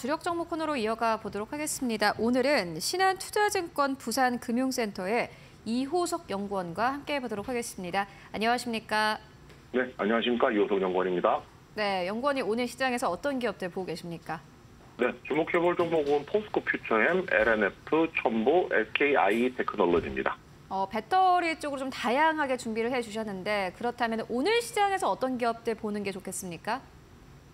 주력 정보 코너로 이어가 보도록 하겠습니다. 오늘은 신한투자증권 부산금융센터의 이호석 연구원과 함께 해보도록 하겠습니다. 안녕하십니까? 네, 안녕하십니까. 이호석 연구원입니다. 네, 연구원이 오늘 시장에서 어떤 기업들 보고 계십니까? 네, 주목해볼 종목은 포스코 퓨처엠, LNF, 첨보, SKI 테크놀로지입니다. 어, 배터리 쪽으로 좀 다양하게 준비를 해주셨는데 그렇다면 오늘 시장에서 어떤 기업들 보는 게 좋겠습니까?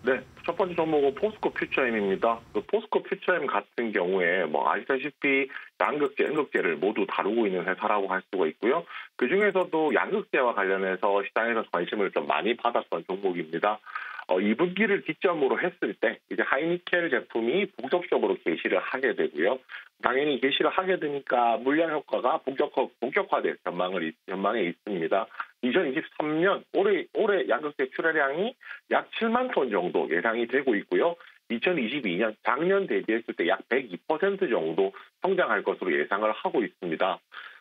네, 첫 번째 종목은 포스코 퓨처엠입니다. 그 포스코 퓨처엠 같은 경우에 뭐 아시다시피 양극재, 음극재를 모두 다루고 있는 회사라고 할 수가 있고요. 그 중에서도 양극재와 관련해서 시장에서 관심을 좀 많이 받았던 종목입니다. 어, 2분기를 기점으로 했을 때 이제 하이니켈 제품이 본격적으로 개시를 하게 되고요. 당연히 개시를 하게 되니까 물량 효과가 본격화, 본격화될 전망을, 전망에 있습니다. 2023년 올해, 올해 양극재 출하량이 약 7만 톤 정도 예상이 되고 있고요. 2022년 작년 대비했을 때 약 102% 정도 성장할 것으로 예상을 하고 있습니다.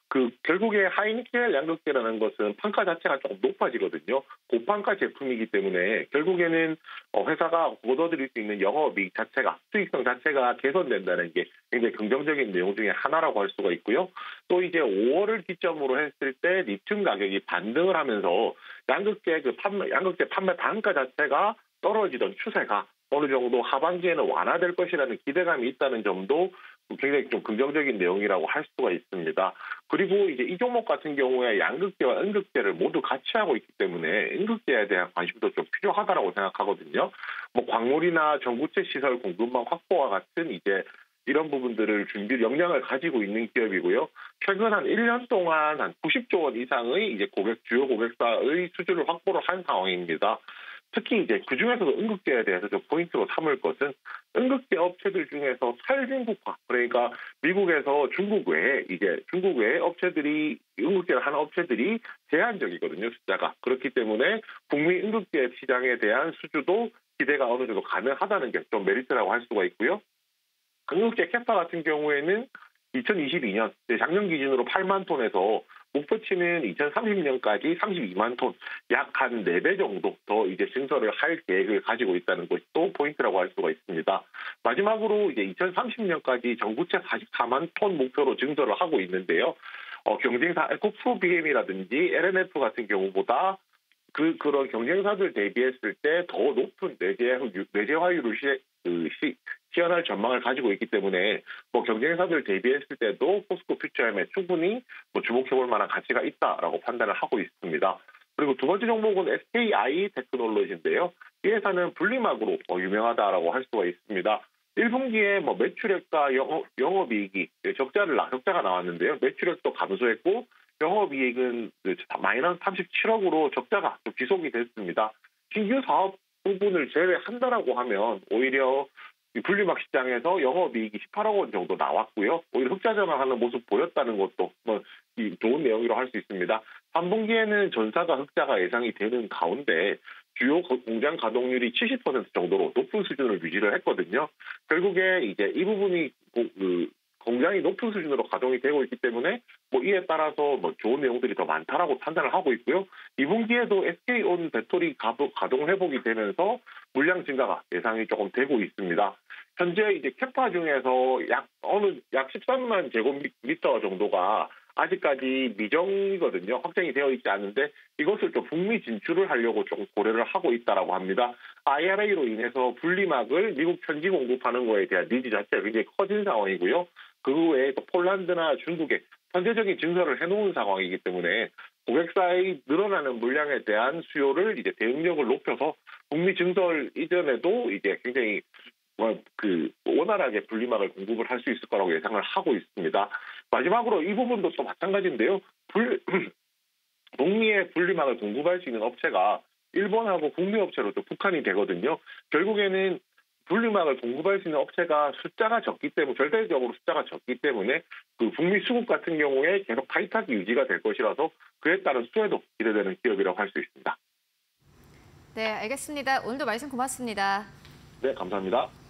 그 결국에 하이니켈 양극재라는 것은 판가 자체가 조금 높아지거든요. 고판가 제품이기 때문에 결국에는 어, 회사가 얻어들일 수 있는 영업이익 자체가 수익성 자체가 개선된다는 게 굉장히 긍정적인 내용 중에 하나라고 할 수가 있고요. 또 이제 5월을 기점으로 했을 때 리튬 가격이 반등을 하면서 양극재 그 판매 양극재 판매 단가 자체가 떨어지던 추세가 어느 정도 하반기에는 완화될 것이라는 기대감이 있다는 점도 굉장히 좀 긍정적인 내용이라고 할 수가 있습니다. 그리고 이제 이 종목 같은 경우에 양극재와 음극재를 모두 같이 하고 있기 때문에 음극재에 대한 관심도 좀 필요하다라고 생각하거든요. 뭐 광물이나 전구체 시설 공급망 확보와 같은 이제 이런 부분들을 준비 역량을 가지고 있는 기업이고요. 최근 한 1년 동안 한 90조 원 이상의 이제 고객 주요 고객사의 수주를 확보를 한 상황입니다. 특히 이제 그 중에서도 응급제에 대해서 좀 포인트로 삼을 것은 응급제 업체들 중에서 탈중국화 그러니까 미국에서 중국 외에 이제 중국 외에 업체들이 응급제를 하는 업체들이 제한적이거든요 숫자가 그렇기 때문에 국민 응급제 시장에 대한 수주도 기대가 어느 정도 가능하다는 게 좀 메리트라고 할 수가 있고요. 음극재 capa 같은 경우에는 2022년 작년 기준으로 8만 톤에서 목표치는 2030년까지 32만 톤, 약 한 4배 정도 더 이제 증설을 할 계획을 가지고 있다는 것이 또 포인트라고 할 수가 있습니다. 마지막으로 이제 2030년까지 전구체 44만 톤 목표로 증설을 하고 있는데요. 어, 경쟁사 에코프로 BM이라든지 L&F 같은 경우보다 그 그런 경쟁사들 대비했을 때 더 높은 내재 내재 화율을 시, 그 시, 시연할 전망을 가지고 있기 때문에 뭐 경쟁사들 대비했을 때도 포스코 퓨처엠에 충분히 뭐 주목해볼 만한 가치가 있다라고 판단을 하고 있습니다. 그리고 두 번째 종목은 SKI 테크놀로지인데요. 이 회사는 분리막으로 뭐 유명하다라고 할 수가 있습니다. 1분기에 뭐 매출액과 영업, 영업이익이 적자를 적자가 나왔는데요. 매출액도 감소했고 영업이익은 그 마이너스 37억으로 적자가 지속이 됐습니다. 신규 사업 부분을 제외한다라고 하면 오히려 분리막 시장에서 영업이익이 18억 원 정도 나왔고요. 오히려 흑자 전환하는 모습 보였다는 것도 뭐 좋은 내용이라고 할 수 있습니다. 3분기에는 전사가 흑자가 예상이 되는 가운데 주요 공장 가동률이 70% 정도로 높은 수준을 유지를 했거든요. 결국에 이제 이 부분이 그 공장이 높은 수준으로 가동이 되고 있기 때문에 뭐 이에 따라서 뭐 좋은 내용들이 더 많다라고 판단을 하고 있고요. 2분기에도 SK온 배터리 가동 회복이 되면서 물량 증가가 예상이 조금 되고 있습니다. 현재 이제 capa 중에서 약 어느 약 13만 제곱미터 정도가 아직까지 미정이거든요. 확정이 되어 있지 않은데 이것을 또 북미 진출을 하려고 좀 고려를 하고 있다라고 합니다. IRA로 인해서 분리막을 미국 현지 공급하는 거에 대한 니즈 자체가 굉장히 커진 상황이고요. 그 외에 또 폴란드나 중국에 선제적인 증설을 해놓은 상황이기 때문에 고객사의 늘어나는 물량에 대한 수요를 이제 대응력을 높여서 북미 증설 이전에도 이제 굉장히 그 원활하게 분리막을 공급을 할 수 있을 거라고 예상을 하고 있습니다. 마지막으로 이 부분도 또 마찬가지인데요. 불, 북미의 분리막을 공급할 수 있는 업체가 일본하고 국내 업체로 또 북한이 되거든요. 결국에는 분리막을 공급할 수 있는 업체가 숫자가 적기 때문에 절대적으로 숫자가 적기 때문에 그 북미 수급 같은 경우에 계속 타이트하게 유지가 될 것이라서 그에 따른 수혜도 기대되는 기업이라고 할 수 있습니다. 네, 알겠습니다. 오늘도 말씀 고맙습니다. 네, 감사합니다.